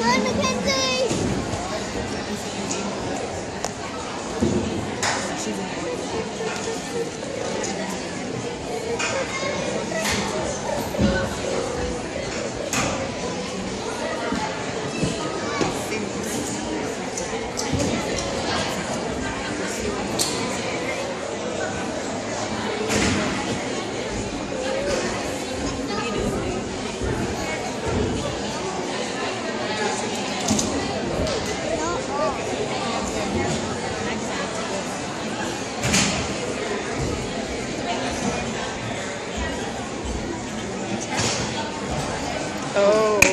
Hi, Mackenzie. Oh.